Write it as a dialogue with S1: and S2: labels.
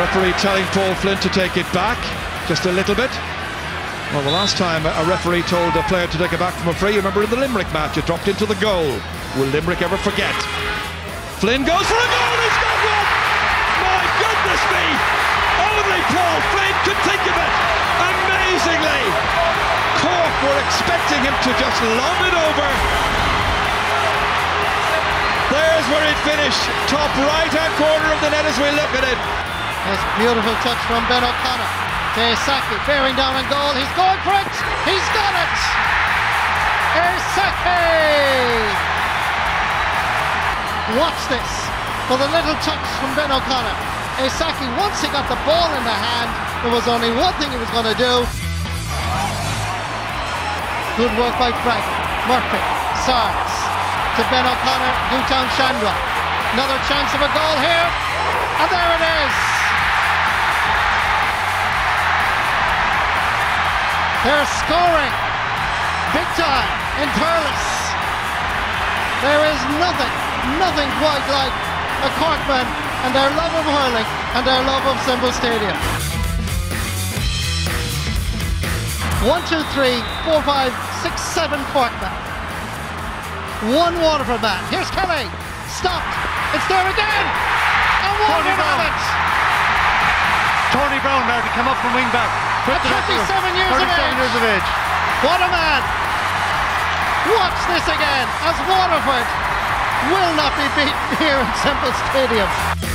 S1: referee telling Paul Flynn to take it back just a little bit. Well, the last time a referee told a player to take it back from a free, remember in the Limerick match, it dropped into the goal. Will Limerick ever forget? Flynn goes for a goal, he's got one! My goodness me! Only Paul Flynn could think of it! Amazingly! Cork were expecting him to just lob it over. There's where it finished, top right-hand corner of the net as we look at it.
S2: That's beautiful touch from Ben O'Connor. Saki bearing down on goal. He's going for it. He's got it. Saki. Watch this for the little touch from Ben O'Connor. Saki, once he got the ball in the hand, there was only one thing he was going to do. Good work by Frank. Murphy. Sars To Ben O'Connor. Newtownshandrum. Another chance of a goal here. And there it is. They're scoring big time in Thurles. There is nothing, nothing quite like a Corkman and their love of hurling and their love of Semple Stadium. One, two, three, four, five, six, seven Corkmen. One Waterford man. Here's Kelly. Stopped. It's there again. And Waterford have it.
S3: Tony Browne now to come up from wing back.
S2: At 37 years of
S3: 37
S2: age.
S3: years of age.
S2: What a man! Watch this again as Waterford will not be beaten here in Semple Stadium.